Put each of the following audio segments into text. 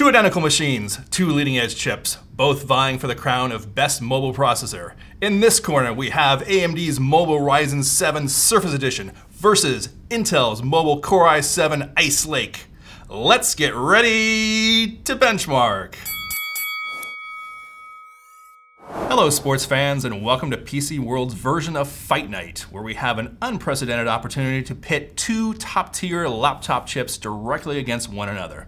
Two identical machines, two leading edge chips, both vying for the crown of best mobile processor. In this corner, we have AMD's Mobile Ryzen 7 Surface Edition versus Intel's Mobile Core i7 Ice Lake. Let's get ready to benchmark. Hello, sports fans, and welcome to PC World's version of Fight Night, where we have an unprecedented opportunity to pit two top tier laptop chips directly against one another.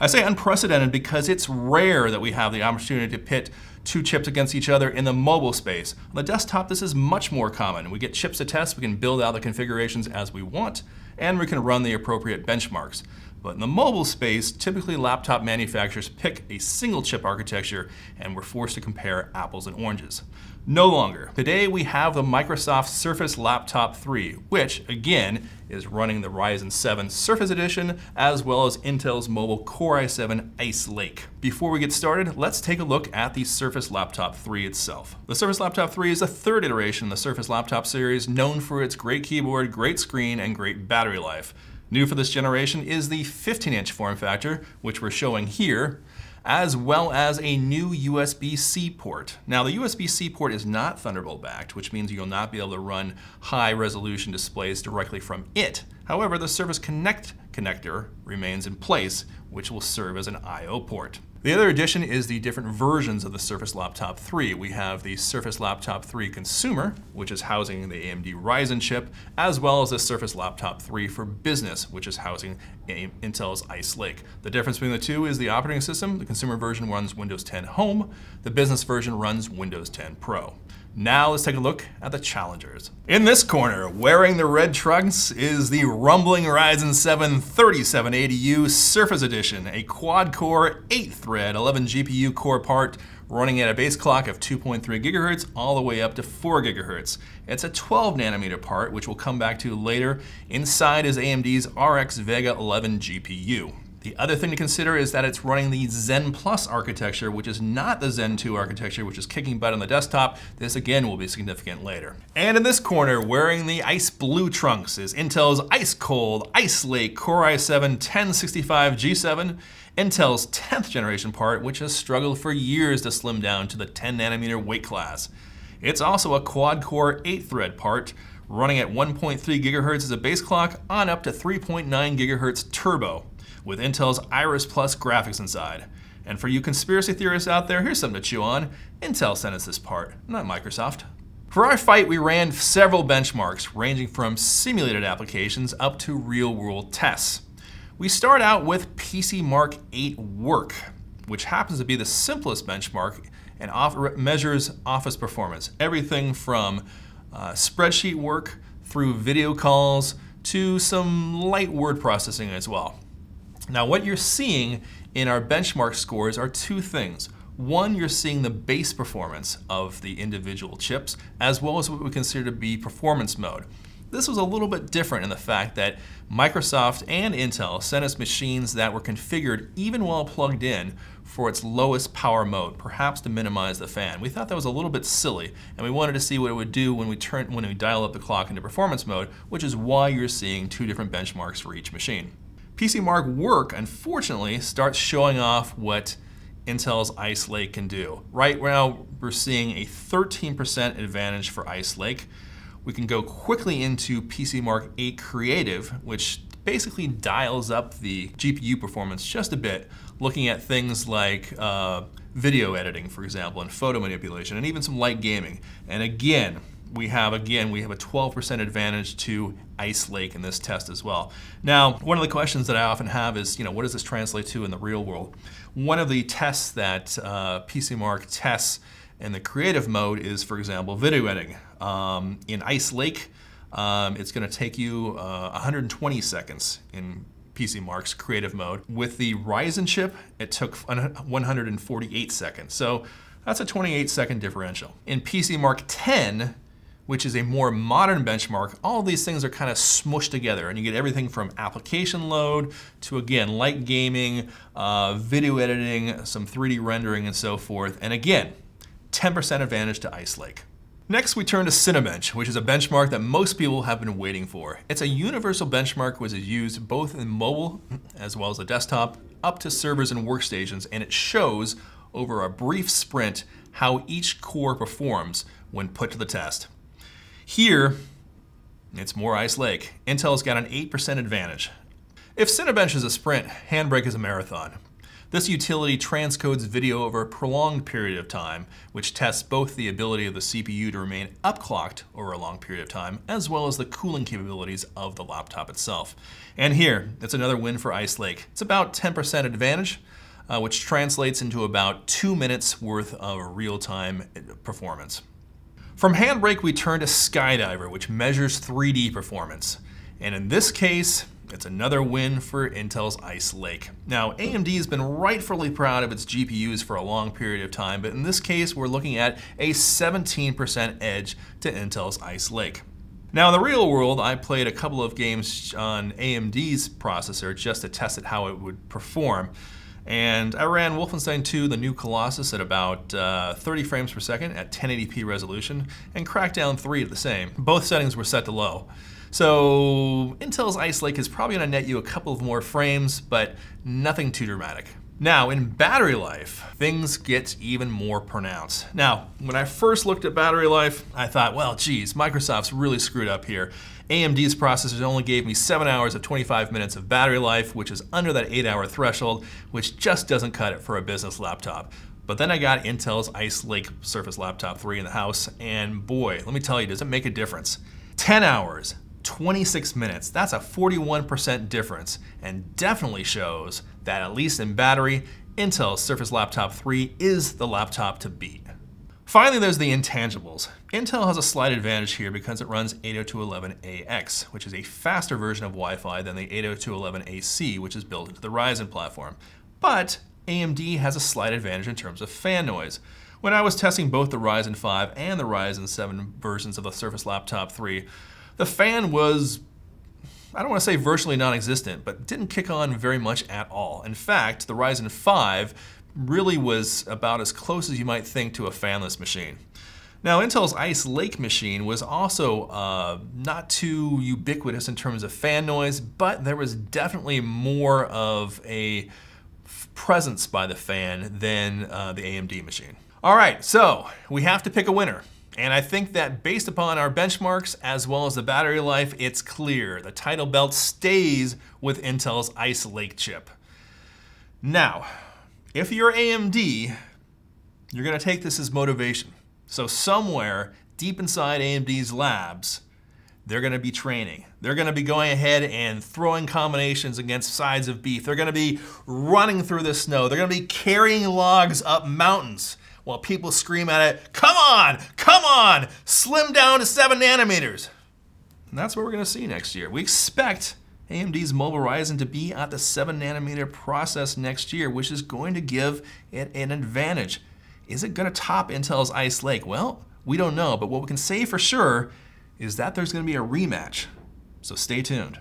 I say unprecedented because it's rare that we have the opportunity to pit two chips against each other in the mobile space. On the desktop, this is much more common. We get chips to test, we can build out the configurations as we want, and we can run the appropriate benchmarks. But in the mobile space, typically laptop manufacturers pick a single chip architecture and we're forced to compare apples and oranges. No longer. Today we have the Microsoft Surface Laptop 3, which again is running the Ryzen 7 Surface Edition as well as Intel's mobile Core i7 Ice Lake. Before we get started, let's take a look at the Surface Laptop 3 itself. The Surface Laptop 3 is the third iteration in the Surface Laptop series known for its great keyboard, great screen, and great battery life. New for this generation is the 15-inch form factor, which we're showing here, as well as a new USB-C port. Now the USB-C port is not Thunderbolt backed, which means you'll not be able to run high resolution displays directly from it. However, the Surface Connect connector remains in place, which will serve as an I.O. port. The other addition is the different versions of the Surface Laptop 3. We have the Surface Laptop 3 Consumer, which is housing the AMD Ryzen chip, as well as the Surface Laptop 3 for Business, which is housing Intel's Ice Lake. The difference between the two is the operating system. The consumer version runs Windows 10 Home, the business version runs Windows 10 Pro. Now let's take a look at the challengers. In this corner, wearing the red trunks, is the rumbling Ryzen 7 3780U Surface Edition, a quad-core, 8-thread, 11 GPU core part running at a base clock of 2.3 gigahertz all the way up to 4 gigahertz. It's a 12 nanometer part, which we'll come back to later. Inside is AMD's RX Vega 11 GPU. The other thing to consider is that it's running the Zen Plus architecture, which is not the Zen 2 architecture, which is kicking butt on the desktop. This again will be significant later. And in this corner, wearing the ice blue trunks is Intel's ice cold Ice Lake Core i7 1065 G7, Intel's 10th generation part, which has struggled for years to slim down to the 10 nanometer weight class. It's also a quad core 8 thread part, running at 1.3 gigahertz as a base clock on up to 3.9 gigahertz turbo with Intel's Iris Plus graphics inside. And for you conspiracy theorists out there, here's something to chew on. Intel sent us this part, not Microsoft. For our fight, we ran several benchmarks, ranging from simulated applications up to real-world tests. We start out with PC Mark 8 Work, which happens to be the simplest benchmark and measures office performance. Everything from uh, spreadsheet work through video calls to some light word processing as well. Now what you're seeing in our benchmark scores are two things. One, you're seeing the base performance of the individual chips, as well as what we consider to be performance mode. This was a little bit different in the fact that Microsoft and Intel sent us machines that were configured even while plugged in for its lowest power mode, perhaps to minimize the fan. We thought that was a little bit silly, and we wanted to see what it would do when we turn when we dial up the clock into performance mode, which is why you're seeing two different benchmarks for each machine. PC Mark Work, unfortunately, starts showing off what Intel's Ice Lake can do. Right now, we're seeing a 13% advantage for Ice Lake. We can go quickly into PC Mark 8 Creative, which basically dials up the GPU performance just a bit, looking at things like uh, video editing, for example, and photo manipulation, and even some light gaming. And again, we have, again, we have a 12% advantage to Ice Lake in this test as well. Now, one of the questions that I often have is, you know, what does this translate to in the real world? One of the tests that uh, PCMark tests in the creative mode is, for example, video editing. Um, in Ice Lake, um, it's going to take you uh, 120 seconds in PC Mark's creative mode. With the Ryzen chip, it took 148 seconds. So that's a 28 second differential. In PC Mark 10, which is a more modern benchmark, all these things are kind of smushed together and you get everything from application load to again, light gaming, uh, video editing, some 3D rendering and so forth. And again, 10% advantage to Ice Lake. Next, we turn to Cinebench, which is a benchmark that most people have been waiting for. It's a universal benchmark which is used both in mobile as well as the desktop up to servers and workstations, and it shows over a brief sprint how each core performs when put to the test. Here, it's more Ice Lake. Intel's got an 8% advantage. If Cinebench is a sprint, Handbrake is a marathon. This utility transcodes video over a prolonged period of time, which tests both the ability of the CPU to remain upclocked over a long period of time, as well as the cooling capabilities of the laptop itself. And here, it's another win for Ice Lake. It's about 10% advantage, uh, which translates into about two minutes worth of real-time performance. From Handbrake, we turn to Skydiver, which measures 3D performance. And in this case, it's another win for Intel's Ice Lake. Now, AMD has been rightfully proud of its GPUs for a long period of time, but in this case, we're looking at a 17% edge to Intel's Ice Lake. Now, in the real world, I played a couple of games on AMD's processor just to test it how it would perform. And I ran Wolfenstein 2, the new Colossus, at about uh, 30 frames per second at 1080p resolution, and Crackdown 3 at the same. Both settings were set to low. So Intel's Ice Lake is probably to net you a couple of more frames, but nothing too dramatic. Now, in battery life, things get even more pronounced. Now, when I first looked at battery life, I thought, well, geez, Microsoft's really screwed up here. AMD's processors only gave me 7 hours of 25 minutes of battery life, which is under that 8 hour threshold, which just doesn't cut it for a business laptop. But then I got Intel's Ice Lake Surface Laptop 3 in the house, and boy, let me tell you, does it make a difference. 10 hours, 26 minutes. That's a 41% difference and definitely shows that at least in battery, Intel's Surface Laptop 3 is the laptop to beat. Finally, there's the intangibles. Intel has a slight advantage here because it runs 802.11ax, which is a faster version of Wi-Fi than the 802.11ac, which is built into the Ryzen platform. But AMD has a slight advantage in terms of fan noise. When I was testing both the Ryzen 5 and the Ryzen 7 versions of the Surface Laptop 3, the fan was, I don't want to say virtually non-existent, but didn't kick on very much at all. In fact, the Ryzen 5 really was about as close as you might think to a fanless machine. Now, Intel's Ice Lake machine was also uh, not too ubiquitous in terms of fan noise, but there was definitely more of a presence by the fan than uh, the AMD machine. All right, so we have to pick a winner. And I think that based upon our benchmarks as well as the battery life, it's clear the title belt stays with Intel's Ice Lake chip. Now, if you're AMD, you're gonna take this as motivation. So somewhere deep inside AMD's labs, they're gonna be training. They're gonna be going ahead and throwing combinations against sides of beef. They're gonna be running through the snow. They're gonna be carrying logs up mountains while people scream at it, come on, come on, slim down to seven nanometers. And that's what we're gonna see next year. We expect AMD's Mobile Ryzen to be at the seven nanometer process next year, which is going to give it an advantage. Is it gonna top Intel's Ice Lake? Well, we don't know, but what we can say for sure is that there's gonna be a rematch. So stay tuned.